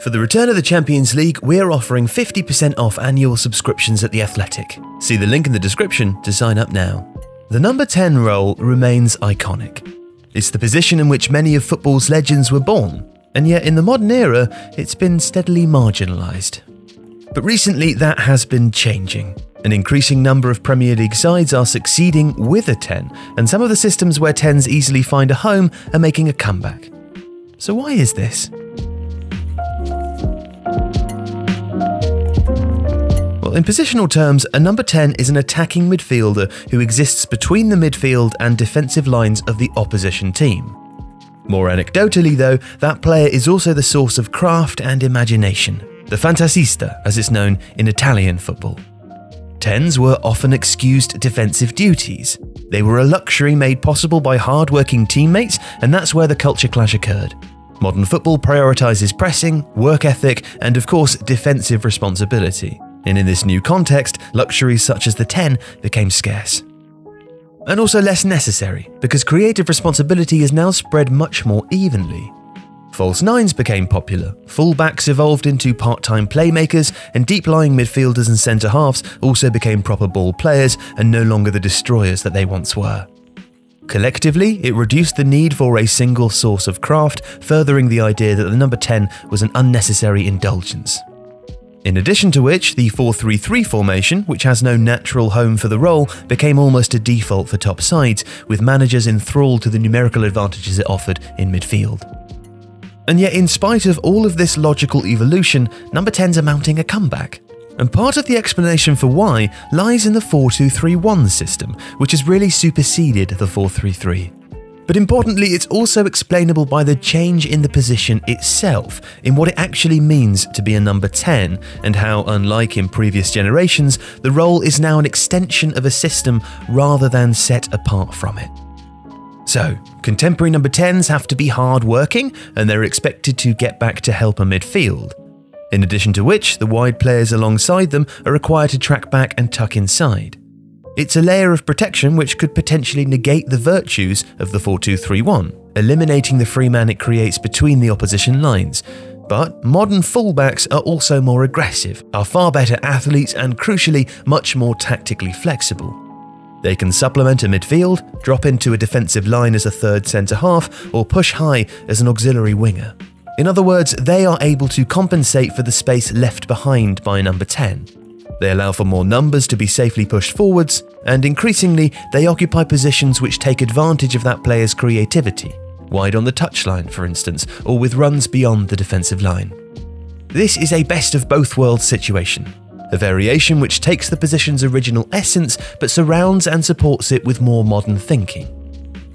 For the return of the Champions League, we're offering 50% off annual subscriptions at The Athletic. See the link in the description to sign up now. The number 10 role remains iconic. It's the position in which many of football's legends were born, and yet in the modern era, it's been steadily marginalised. But recently, that has been changing. An increasing number of Premier League sides are succeeding with a 10, and some of the systems where 10s easily find a home are making a comeback. So, why is this? Well, in positional terms, a number 10 is an attacking midfielder who exists between the midfield and defensive lines of the opposition team. More anecdotally, though, that player is also the source of craft and imagination, the fantasista, as it's known in Italian football. Tens were often excused defensive duties. They were a luxury made possible by hard-working teammates, and that's where the culture clash occurred. Modern football prioritises pressing, work ethic, and of course, defensive responsibility and in this new context, luxuries such as the 10 became scarce. And also less necessary, because creative responsibility is now spread much more evenly. False nines became popular, fullbacks evolved into part time playmakers, and deep lying midfielders and centre halves also became proper ball players and no longer the destroyers that they once were. Collectively, it reduced the need for a single source of craft, furthering the idea that the number 10 was an unnecessary indulgence. In addition to which, the 4-3-3 formation, which has no natural home for the role, became almost a default for top sides, with managers enthralled to the numerical advantages it offered in midfield. And yet, in spite of all of this logical evolution, number 10s are mounting a comeback. And part of the explanation for why lies in the 4-2-3-1 system, which has really superseded the 4-3-3. But importantly, it's also explainable by the change in the position itself, in what it actually means to be a number 10, and how, unlike in previous generations, the role is now an extension of a system rather than set apart from it. So, contemporary number 10s have to be hard working, and they're expected to get back to help a midfield. In addition to which, the wide players alongside them are required to track back and tuck inside. It's a layer of protection which could potentially negate the virtues of the 4-2-3-1, eliminating the free man it creates between the opposition lines. But modern fullbacks are also more aggressive, are far better athletes, and crucially, much more tactically flexible. They can supplement a midfield, drop into a defensive line as a third centre half, or push high as an auxiliary winger. In other words, they are able to compensate for the space left behind by number 10. They allow for more numbers to be safely pushed forwards, and increasingly, they occupy positions which take advantage of that player's creativity, wide on the touchline, for instance, or with runs beyond the defensive line. This is a best of both worlds situation, a variation which takes the position's original essence but surrounds and supports it with more modern thinking.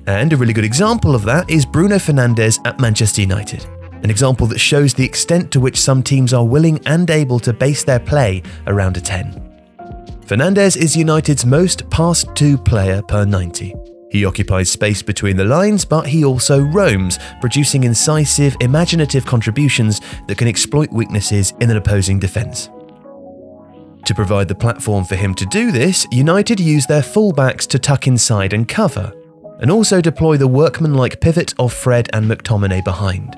And a really good example of that is Bruno Fernandes at Manchester United an example that shows the extent to which some teams are willing and able to base their play around a 10. Fernandes is United's most passed to player per 90. He occupies space between the lines, but he also roams, producing incisive, imaginative contributions that can exploit weaknesses in an opposing defence. To provide the platform for him to do this, United use their fullbacks to tuck inside and cover, and also deploy the workman-like pivot of Fred and McTominay behind.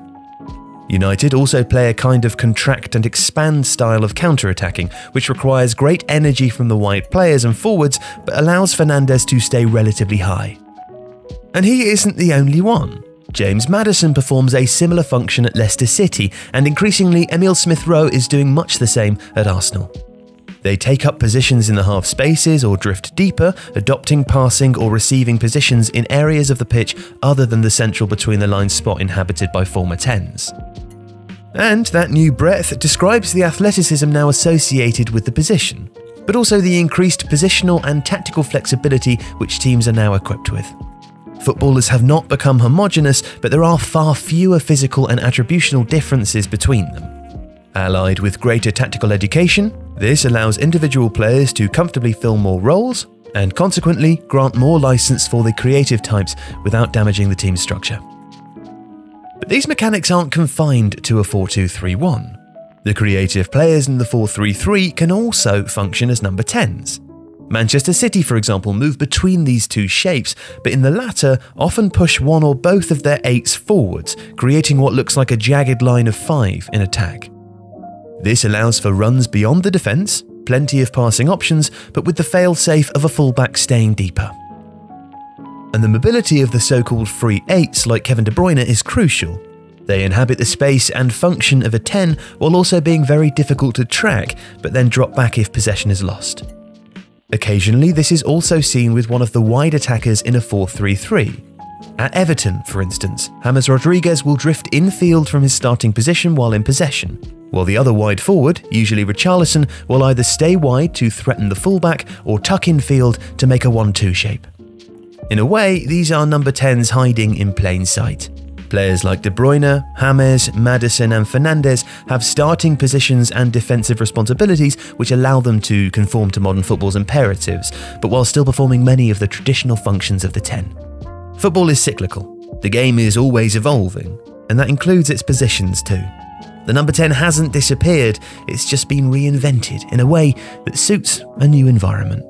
United also play a kind of contract and expand style of counter-attacking, which requires great energy from the wide players and forwards, but allows Fernandes to stay relatively high. And he isn't the only one. James Maddison performs a similar function at Leicester City, and increasingly Emile Smith Rowe is doing much the same at Arsenal. They take up positions in the half spaces or drift deeper, adopting passing or receiving positions in areas of the pitch other than the central between the lines spot inhabited by former 10s. And that new breadth describes the athleticism now associated with the position, but also the increased positional and tactical flexibility which teams are now equipped with. Footballers have not become homogenous, but there are far fewer physical and attributional differences between them. Allied with greater tactical education, this allows individual players to comfortably fill more roles and consequently grant more license for the creative types without damaging the team's structure. But these mechanics aren't confined to a 4-2-3-1. The creative players in the 4-3-3 can also function as number 10s. Manchester City, for example, move between these two shapes, but in the latter often push one or both of their eights forwards, creating what looks like a jagged line of five in attack. This allows for runs beyond the defence, plenty of passing options, but with the fail-safe of a fullback staying deeper. And the mobility of the so-called free eights like Kevin De Bruyne is crucial. They inhabit the space and function of a 10 while also being very difficult to track, but then drop back if possession is lost. Occasionally, this is also seen with one of the wide attackers in a 4 3 3. At Everton, for instance, James Rodriguez will drift infield from his starting position while in possession, while the other wide forward, usually Richarlison, will either stay wide to threaten the fullback or tuck infield to make a 1 2 shape. In a way, these are number 10s hiding in plain sight. Players like De Bruyne, James, Maddison, and Fernandes have starting positions and defensive responsibilities which allow them to conform to modern football's imperatives, but while still performing many of the traditional functions of the 10. Football is cyclical, the game is always evolving, and that includes its positions too. The number 10 hasn't disappeared, it's just been reinvented in a way that suits a new environment.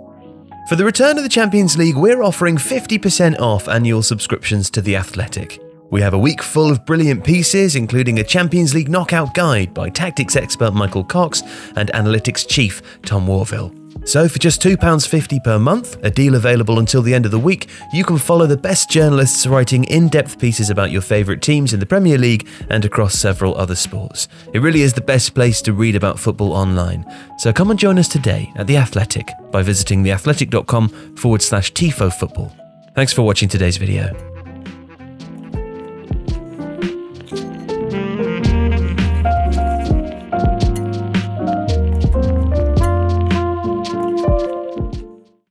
For the return of the Champions League, we're offering 50% off annual subscriptions to The Athletic. We have a week full of brilliant pieces, including a Champions League knockout guide by tactics expert Michael Cox and analytics chief Tom Worville. So, for just £2.50 per month, a deal available until the end of the week, you can follow the best journalists writing in depth pieces about your favourite teams in the Premier League and across several other sports. It really is the best place to read about football online. So, come and join us today at The Athletic by visiting theathletic.com forward slash TIFO football. Thanks for watching today's video.